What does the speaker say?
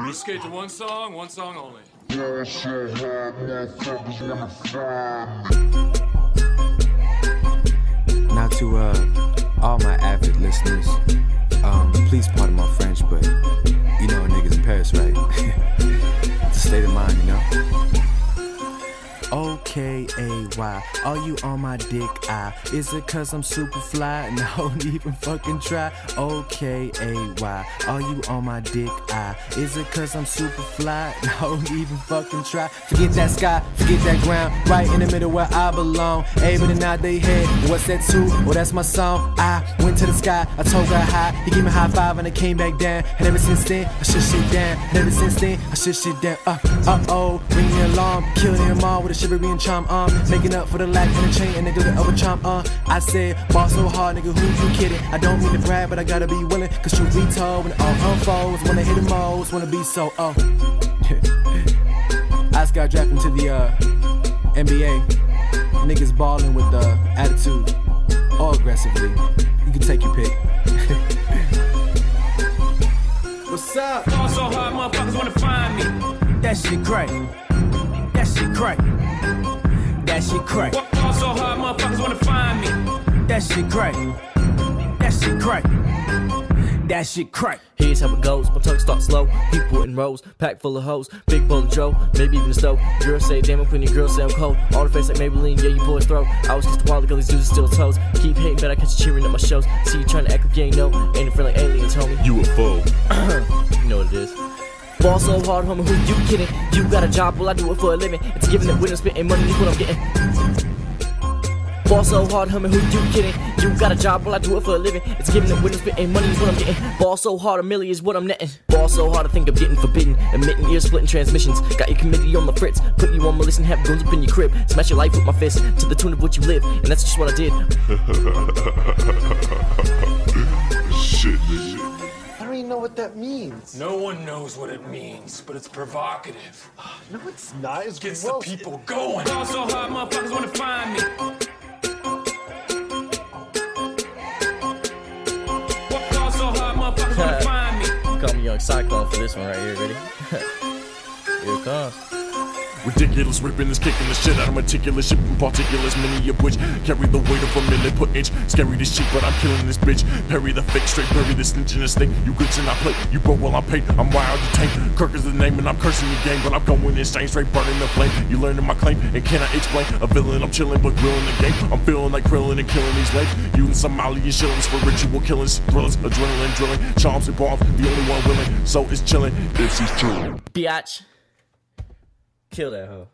We skate to one song, one song only. Now to uh, all my avid listeners, O-K-A-Y, are you on my dick? I is it cause I'm super fly? and I don't even fucking try. O-K-A-Y, why are you on my dick? I is it cause I'm super fly? and I don't even fucking try. Forget that sky, forget that ground, right in the middle where I belong. Able to nod they head. What's that too? Well, that's my song. I went to the sky, I told God hi. He gave me a high five and I came back down. And ever since then, I shut shit down. And ever since then, I shut shit down. Uh, uh oh, ring the alarm, kill them all with a shivery and charm on. Uh, up for the lack in the chain and they do the other on. Uh. I said, ball so hard, nigga, who you kidding? I don't mean to brag, but I gotta be willing. Cause truth be told, when it all unfolds, wanna hit the most, wanna be so, oh. I just got drafted into the uh, NBA. Niggas balling with uh, attitude or aggressively. You can take your pick. What's up? Ball so hard, motherfuckers wanna find me. That shit crack. That shit crack. That shit crack. Ball so hard, motherfuckers wanna find me. That shit crack. That shit crack. That shit crack. Here's how it goes. My tongue starts slow. People in rows, pack full of hoes. Big bowl of Joe, maybe even a stove. Girls say, damn, I'm putting your girls say I'm cold. All the face like Maybelline, yeah, you boys throw. I was just a while ago, these dudes are still toes. Keep hating, but I catch you cheering at my shows. See you trying to act like you ain't know. Ain't a friend like aliens, homie. UFO. You know what it is. Ball so hard, homie, who you kidding? You got a job, well, I do it for a living. It's giving it when I'm spitting money, is what I'm getting. Ball so hard, homie, who you kidding? You got a job, well, I do it for a living. It's giving it when I'm spitting money, is what I'm getting. Ball so hard, a million is what I'm netting. Ball so hard, I think I'm getting forbidden. Admitting ear splitting transmissions. Got your committee on the fritz. Put you on my list and have guns up in your crib. Smash your life with my fist to the tune of what you live. And that's just what I did. what that means. No one knows what it means, but it's provocative. Ah, no, it's not. It's Gets gross. the people going. Ball so hard, motherfuckers wanna find me. Ball so hard, motherfuckers wanna find me. Call me Young Cyclone for this one right here, ready? here it comes. Ridiculous ripping is kicking the shit out of meticulous shipping particulars, many of which carry the weight of a minute per inch. Scary this shit, but I'm killing this bitch. Parry the fake, straight bury the snitch in the snake. You glitch and I play, you broke while I'm paid. I'm wild, you tank. Kirk is the name, and I'm cursing the game, but I'm going insane, straight burning the flame. You learning my claim, and can I explain? A villain, I'm chilling, but grilling the game. I'm feeling like grilling and killing these legs. Using Somalian shillings for ritual killings, thrillers, adrenaline drilling, charms and bombs. The only one willing, so it's chilling. If she's chilling. Biatch. Kill that hoe.